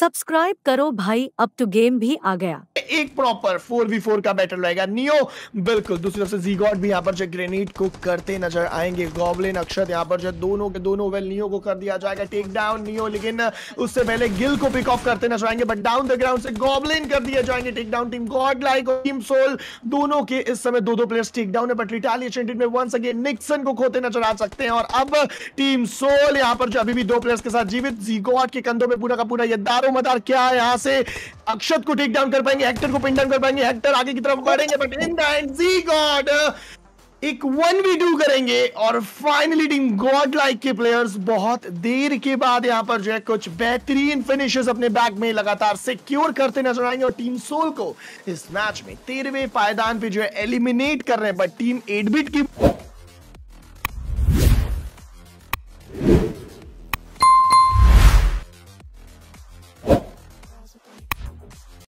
Subscribe करो भाई, अब तो गेम भी आ गया। एक प्रॉपर फोर वी फोर का बैटल रहेगा। नियो, बिल्कुल, दूसरी तरफ़ से जीगॉड भी यहाँ पर जो ग्रेनेड को करते नज़र आएँगे। गॉबलिन अक्षत यहाँ पर जो दोनों के दोनों वेल नियो को कर दिया जाएगा टेक डाउन नियो, लेकिन उससे पहले गिल को पिक ऑफ़ करते नज़र आएँगे बट डाउन द ग्राउंड से गॉबलिन कर दिया जाएँगे take down team God like और टीम सोल दोनों के इस समय दो दो प्लेयर्स टेक डाउन है बट रिटालिएशन में वंस अगेन निक्सन को खोते नज़र आ सकते हैं। और अब टीम सोल यहाँ पर जो अभी भी दो प्लेयर्स के साथ जीवित जीगॉड के कंधों में पूरा का पूरा ये दारो मदार, क्या है यहाँ से अक्षत को टेक डाउन कर पाएँगे हेक्टर को पिन डाउन कर पाएँगे? हेक्टर आगे की तरफ़ बढ़ेंगे बट इन द गॉड एक वन वी टू करेंगे और फाइनली टीम गॉड लाइक के प्लेयर्स बहुत देर के बाद यहाँ पर जो है कुछ बेहतरीन फिनिशेस अपने बैग में लगातार सिक्योर करते नज़र आएँगे और टीम सोल को इस मैच में तेरहवें पायदान पे जो है एलिमिनेट कर रहे हैं बट टीम एट बिट की